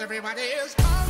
Everybody is calling.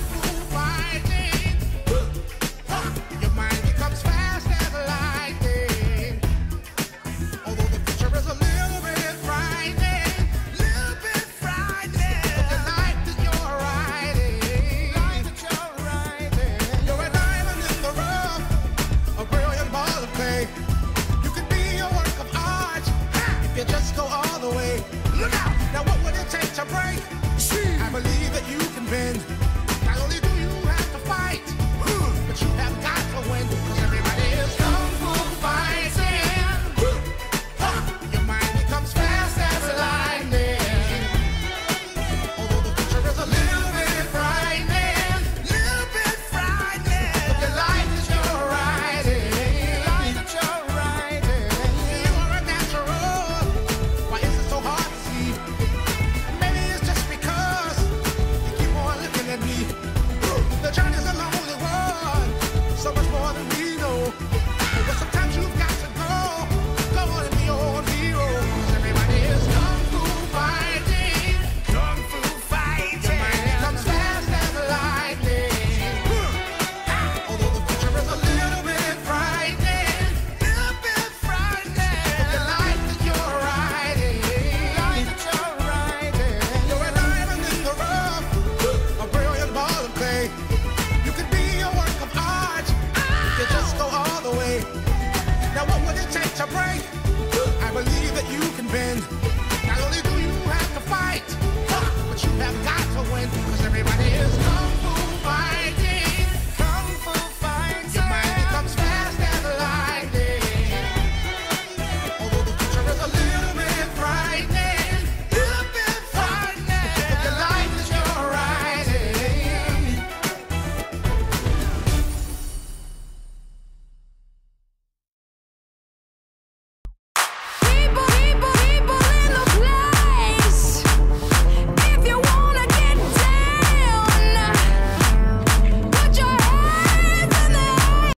Now what would it take to break?